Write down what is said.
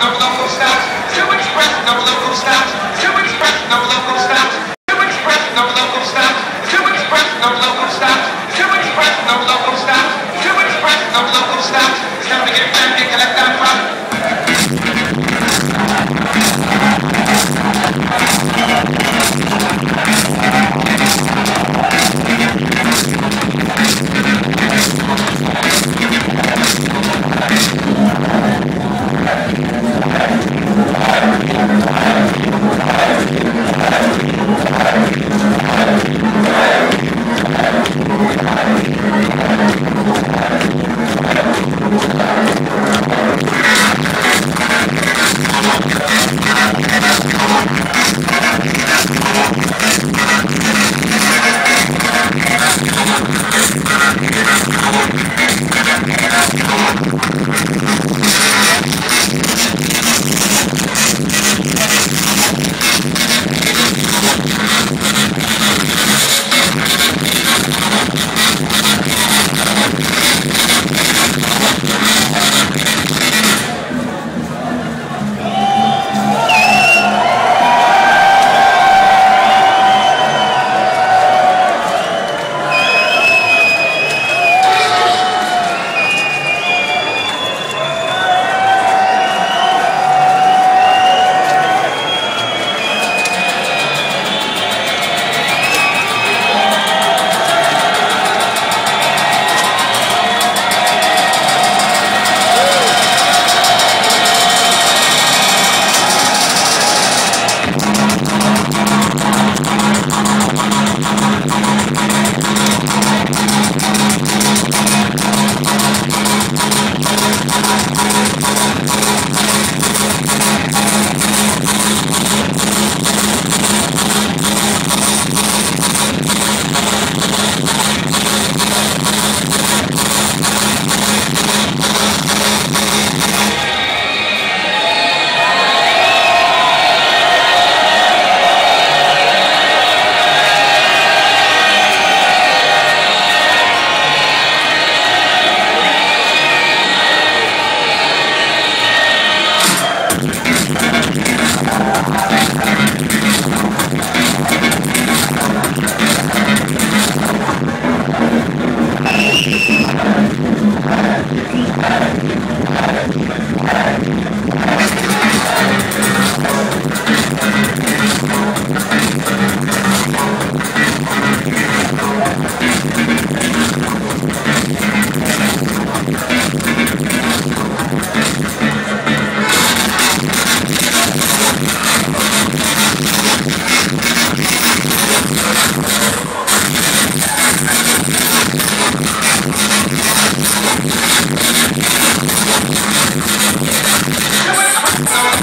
to express no local styles, to express no local styles, to express no local styles, to express no local styles, to express no local styles, to express no local styles. It's time to get back collect that product. To express styles,